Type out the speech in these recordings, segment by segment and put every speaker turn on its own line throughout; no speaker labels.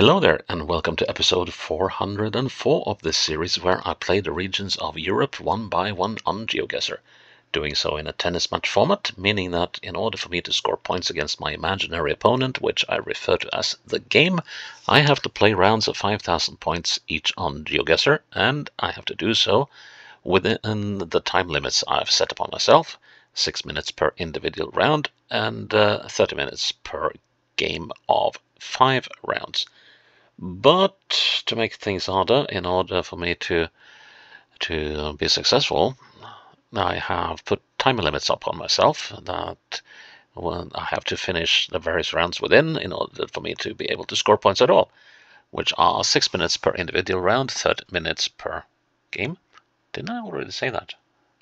Hello there, and welcome to episode 404 of this series where I play the regions of Europe one by one on GeoGuessr. Doing so in a tennis match format, meaning that in order for me to score points against my imaginary opponent, which I refer to as the game, I have to play rounds of 5,000 points each on GeoGuessr, and I have to do so within the time limits I've set upon myself 6 minutes per individual round and uh, 30 minutes per game of 5 rounds. But to make things harder, in order for me to to be successful, I have put time limits up on myself that well, I have to finish the various rounds within in order for me to be able to score points at all, which are six minutes per individual round, 30 minutes per game. Didn't I already say that?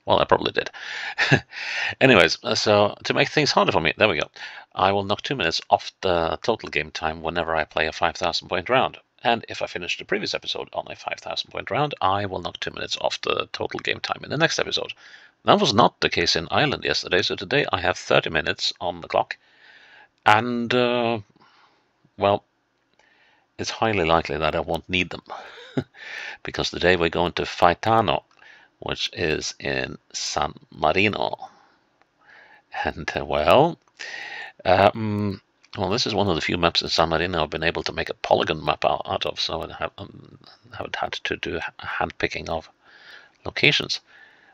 Well, I probably did. Anyways, so to make things harder for me, there we go. I will knock two minutes off the total game time whenever I play a 5,000 point round. And if I finish the previous episode on a 5,000 point round, I will knock two minutes off the total game time in the next episode. That was not the case in Ireland yesterday, so today I have 30 minutes on the clock. And, uh, well, it's highly likely that I won't need them. because today we're going to Faetano, which is in San Marino. And, uh, well, um, well, this is one of the few maps in San Marino I've been able to make a polygon map out, of, so I um, haven't had to do handpicking of locations.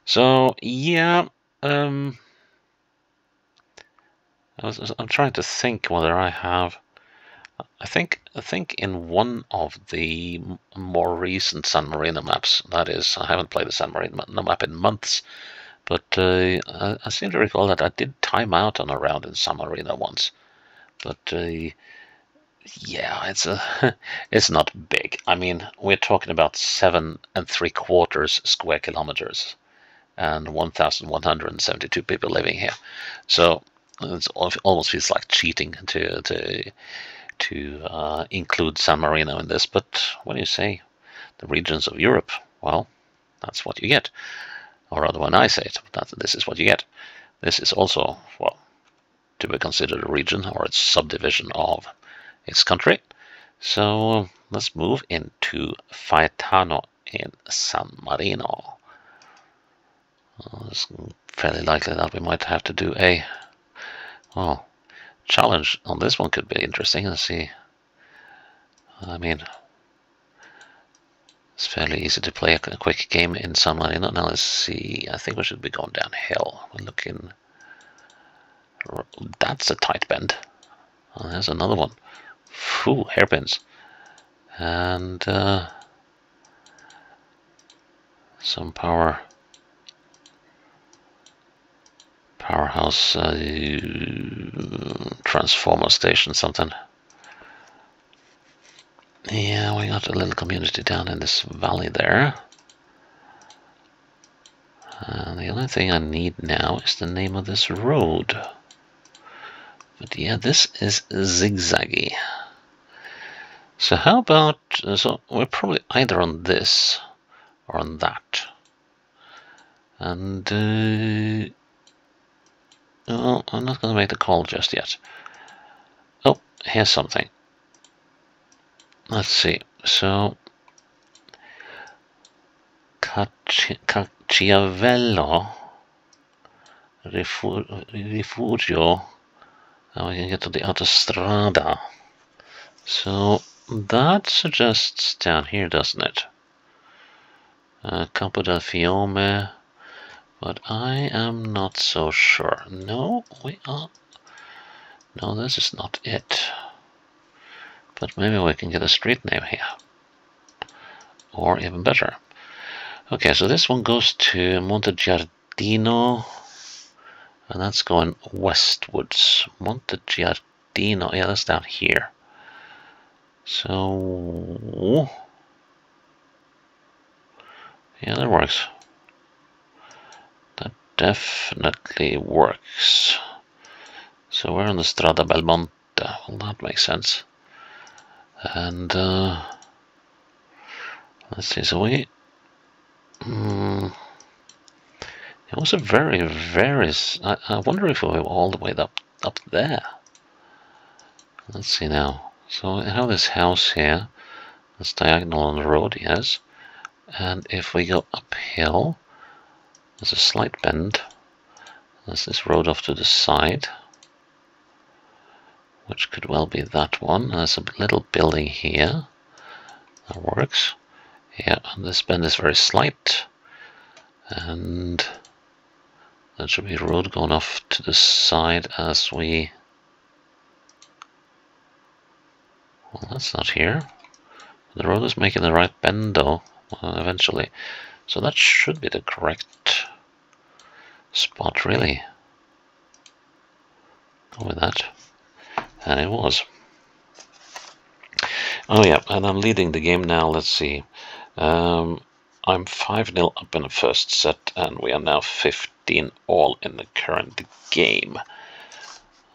So, yeah, um, I was, I'm trying to think whether I have. I think I think in one of the more recent San Marino maps, that is, I haven't played the San Marino map in months, but uh, I, I, seem to recall that I did time out on a round in San Marino once. But uh, yeah, it's a it's not big. I mean, we're talking about seven and three quarters square kilometers, and 1,172 people living here. So it almost feels like cheating to to to uh, include San Marino in this. But what do you say? The regions of Europe. Well, that's what you get or rather when I say it, that this is what you get. This is also, well, to be considered a region or its subdivision of its country. So let's move into Faetano in San Marino. Well, it's fairly likely that we might have to do a well challenge on this one could be interesting. Let's see. I mean, it's fairly easy to play a, quick game in San Marino. Now let's see. I think we should be going downhill. We're looking. That's a tight bend. Oh, there's another one. Phew, hairpins. And uh, some power. Powerhouse uh, transformer station, something. Yeah, we got a little community down in this valley there. And the only thing I need now is the name of this road. But yeah, this is zigzaggy. So how about, so we're probably either on this or on that. And, uh, well, I'm not going to make the call just yet. Oh, here's something let's see. So Cacciavello Rifugio. Now we can get to the autostrada. So that suggests down here, doesn't it? Uh, Campo del. But I am not so sure. No, we are. No, this is not it. But maybe we can get a street name here. Or even better. Okay, so this one goes to Monte Giardino. And that's going westwards. Monte Giardino. Yeah, that's down here. So... Yeah, that works. Definitely works. So we're on the Strada Belmonte. Well, that makes sense and uh, let's see so we um, it was a very very I, I wonder if we were all the way up up there let's see now So we have this house here. It's diagonal on the road, yes. And if we go uphill, there's a slight bend. There's this road off to the side, which could well be that one. There's a little building here that works. Yeah, and this bend is very slight. And there should be a road going off to the side as we... Well, that's not here. The road is making the right bend though, uh, eventually. So that should be the correct spot, really. With that. And it was. Oh yeah, and I'm leading the game now. Let's see. Um, I'm 5-0 up in the first set, and we are now 15 all in the current game.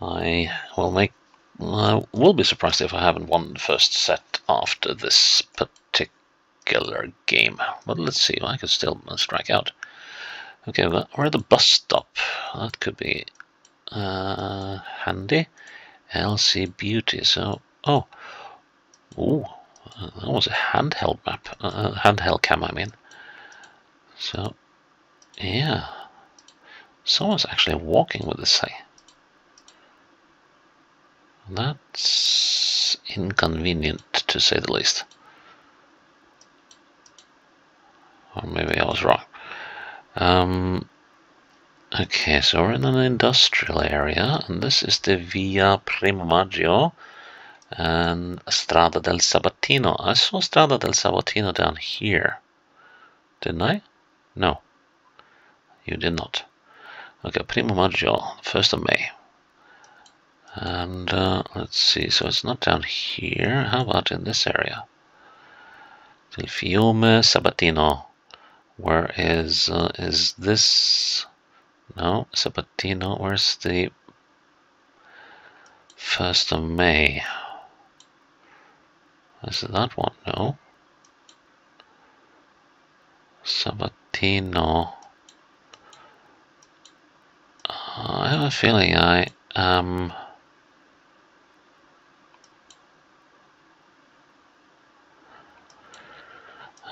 I will make I will be surprised if I haven't won the first set after this particular game. But let's see, I could still strike out. Okay, well, where the bus stop? That could be uh, handy. LC Beauty, so... Oh! Ooh, that was a handheld map. Uh, uh, handheld cam, I mean. So, yeah. Someone's actually walking with this thing. That's inconvenient to say the least. Or maybe I was wrong. Um, okay, so we're in an industrial area, and this is the Via Primo Maggio and Strada del Sabatino. I saw Strada del Sabatino down here. Didn't I? No. You did not. Okay, Primo Maggio, 1st of May. And uh, let's see, so it's not down here. How about in this area? Del Fiume Sabatino. Where is uh, is this? No, Sabatino. Where's the first of May? Is it that one? No. Sabatino. Uh, I have a feeling I am. Um,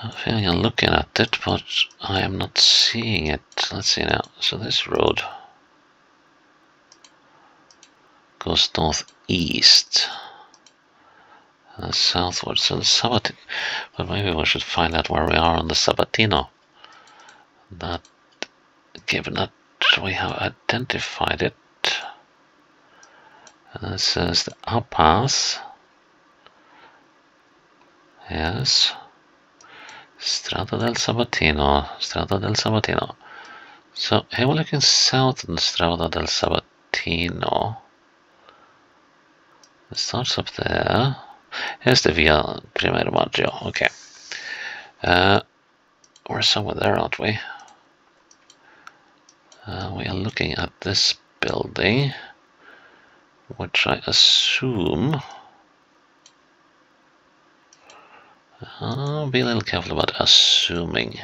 I'm feeling I'm looking at it, but I am not seeing it. Let's see now. So this road goes northeast and southward. So the Sabatino, but maybe we should find out where we are on the Sabatino. That, given that we have identified it, and it says the Apas. Yes. Strada del Sabatino, Strada del Sabatino. So here we're looking south on Strada del Sabatino. It starts up there. Here's the Via Primero Maggio, okay. Uh, we're somewhere there, aren't we? Uh, we are looking at this building, which I assume I'll be a little careful about assuming.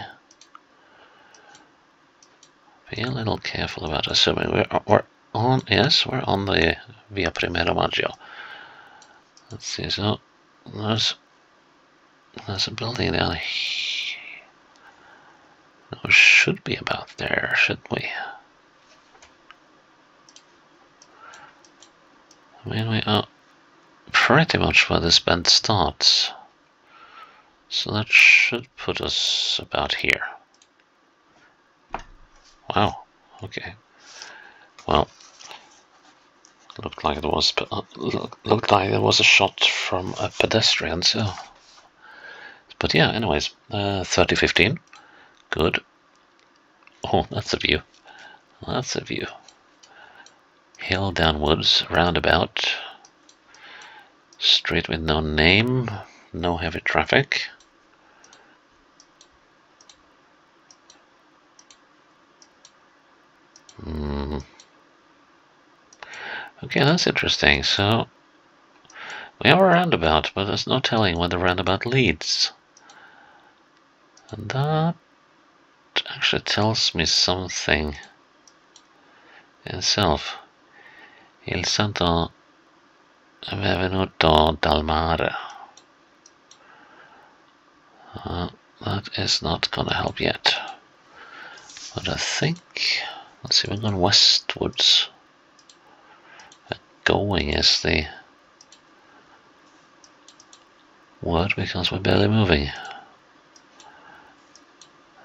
Be a little careful about assuming. We're, uh, we're on, yes, we're on the Via Primero Maggio. Let's see, so there's, there's a building down here. Should be about there, shouldn't we? I mean, we are pretty much where this bend starts. So that should put us about here. Wow, okay. Well, looked like it was uh, looked like there was a shot from a pedestrian. So, but yeah. Anyways, uh, thirty fifteen, good. Oh, that's a view. That's a view. Hill downwards, roundabout. Street with no name, no heavy traffic. Mm. Okay, that's interesting. So, we have a roundabout, but there's no telling where the roundabout leads. And that actually tells me something itself. Il Santo Benvenuto dal mare. Uh, that is not gonna help yet. But I think, let's see, we're going westwards. Going is the word because we're barely moving.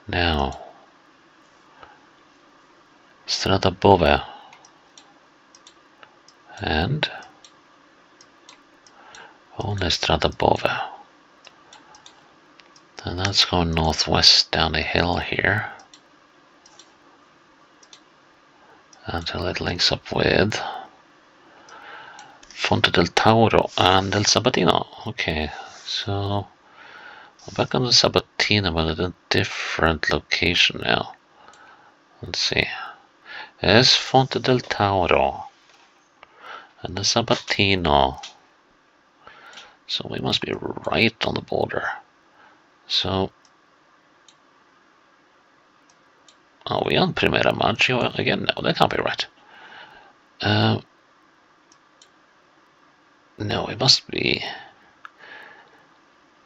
Now, Strada Bove and only Strada Bove. And that's going northwest down a hill here until it links up with Fonte del Tauro and El Sabatino. Okay, so I'm back on the Sabatino, but at a different location now. Let's see. There's Fonte del Tauro and the Sabatino. So we must be right on the border. So, are we on Primera Maggio again? No, that can't be right. Uh, no, it must be.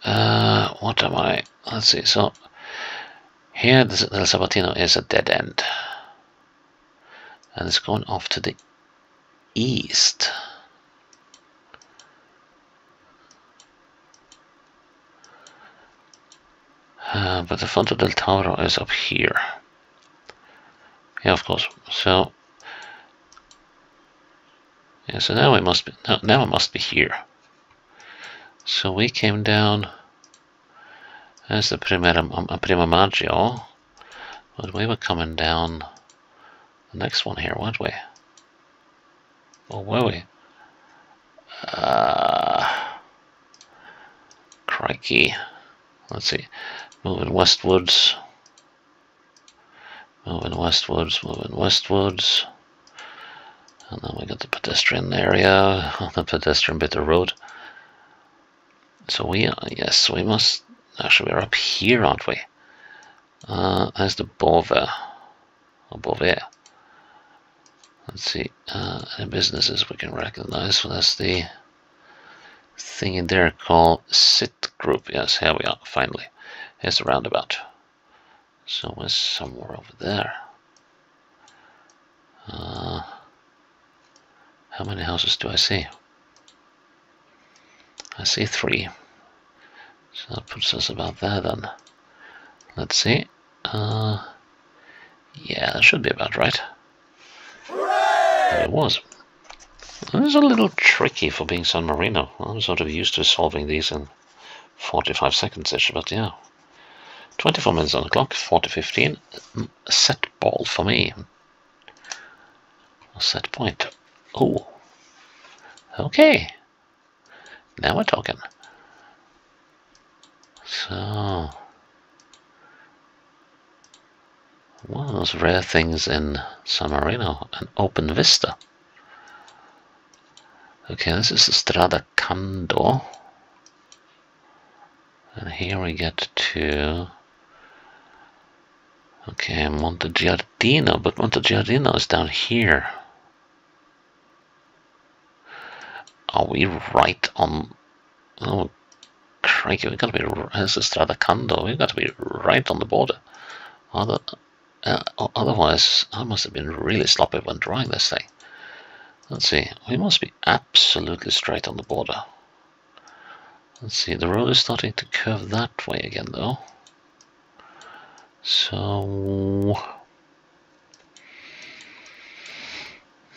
Uh, what am I? Let's see. So, here the Sabatino is a dead end. And it's going off to the east. Uh, but the Fonte del Tauro is up here. Yeah, of course. So, yeah, so now it must be now, it must be here. So we came down as the Primera, um, Prima Maggio, but we were coming down the next one here, weren't we? Or were we? Uh, crikey. Let's see. Moving westwards. Moving westwards, moving westwards. And then we got the pedestrian area, the pedestrian bit of road. So we, are, yes, we must, actually we're up here, aren't we? Uh, as the Bove, or Bove. Let's see, uh, any businesses we can recognize. So that's the thing in there called SIT Group. Yes, here we are, finally. Here's the roundabout. So it's somewhere over there. Uh, how many houses do I see? I see three. So that puts us about there then. Let's see. Uh, yeah, that should be about right. And it was. It was a little tricky for being San Marino. I'm sort of used to solving these in 45 seconds-ish, but yeah. 24 minutes on the clock, 40-15. Set ball for me. Set point. Oh. Okay. Now we're talking. So... One of those rare things in San Marino, an open vista. Okay, this is Strada Cando. And here we get to Okay, Montegiardino, but Montegiardino is down here. Are we right on... Oh, crikey, we gotta be... This is Strada Cando, we gotta be right on the border. Other, uh, otherwise, I must have been really sloppy when drawing this thing. Let's see, we must be absolutely straight on the border. Let's see, the road is starting to curve that way again, though. So,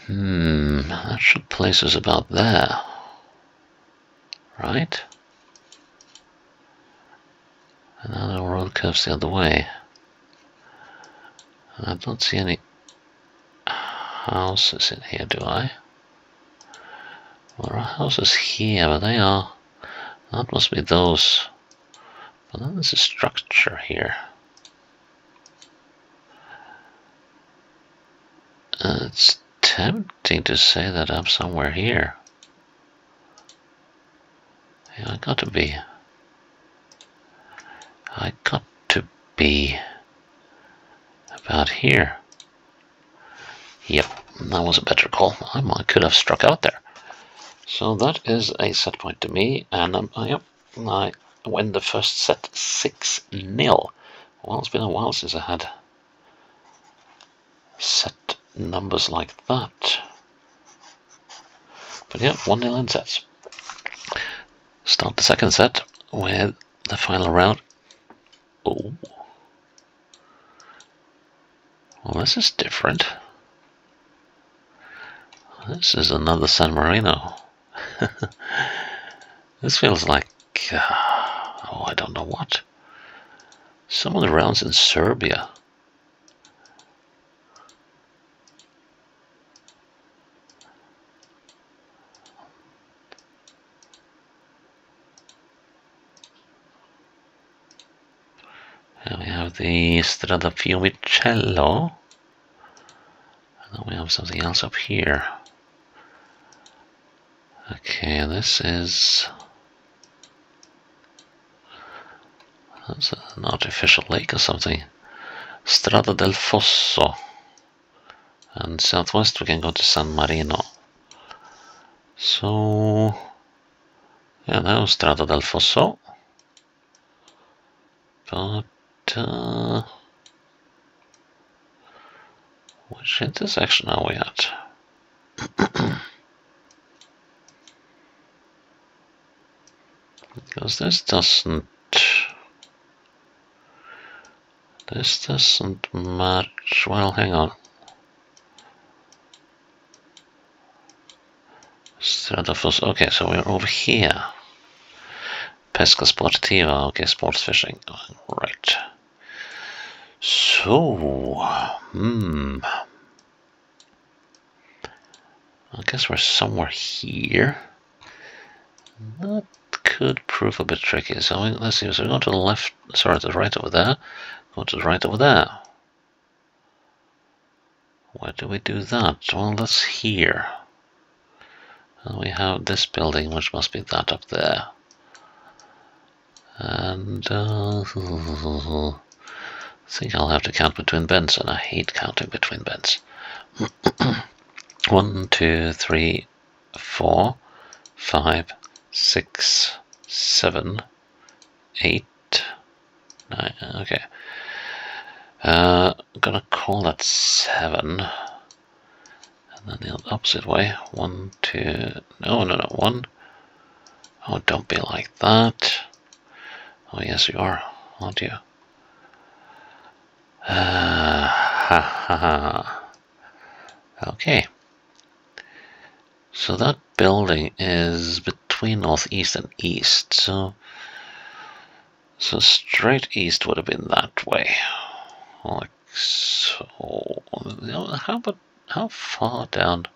hmm, that should place us about there, right? And now the road curves the other way. I don't see any houses in here, do I? Well, there are houses here, but they are, that must be those. But then there's a structure here. It's tempting to say that I'm somewhere here. Yeah, I got to be. I got to be about here. Yep, that was a better call. I might, could have struck out there. So that is a set point to me, and um, I, I win the first set 6 0. Well, it's been a while since I had set numbers like that. But yeah, 1 0 in sets. Start the second set with the final round. Oh. Well, this is different. This is another San Marino. this feels like, uh, oh, I don't know what. Some of the rounds in Serbia. And we have the Strada Fiumicello. And then we have something else up here. Okay, this is... That's an artificial lake or something. Strada del Fosso. And southwest we can go to San Marino. So... Yeah, that was Strada del Fosso. But... Uh, which intersection are we at? because this doesn't this doesn't match. Well hang on. Stratofos okay so we're over here. Pesca Sportiva. Okay sports fishing. Right so hmm I guess we're somewhere here that could prove a bit tricky. So let's see. So we're going to the left, sorry, to the right over there. Go to the right over there. Why do we do that? Well, that's here. And we have this building, which must be that up there. And uh, think I'll have to count between bends, and I hate counting between bends. One, two, three, four, five, six, seven, eight, nine. Okay. Uh, I'm gonna call that seven. And then the opposite way. One, two, no, no, no, one. Oh, don't be like that. Oh, yes, you are, aren't you? Okay. So that building is between northeast and east, so so straight east would have been that way. Like so. How about how far down?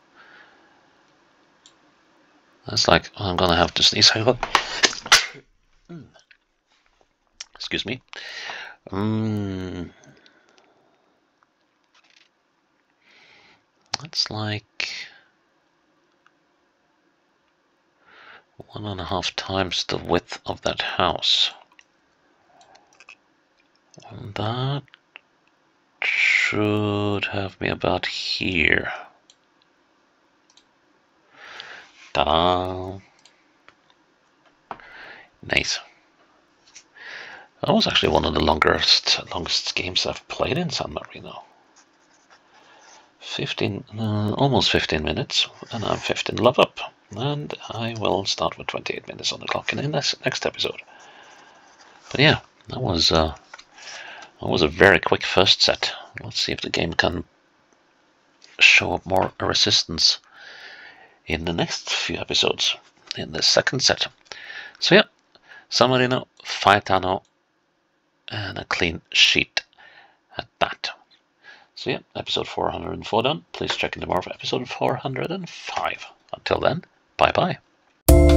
That's like I'm gonna have to sneeze. Excuse me. Um, that's like one and a half times the width of that house. And that should have me about here. Ta-da! Nice. That was actually one of the longest longest games I've played in San Marino. 15, uh, almost 15 minutes, and I'm 15 love up. And I will start with 28 minutes on the clock in the next, episode. But yeah, that was uh, that was a very quick first set. Let's see if the game can show up more resistance in the next few episodes in the second set. So yeah, San Marino, Faetano, and a clean sheet. So yeah, episode 404 done. Please check in tomorrow for episode 405. Until then, bye bye.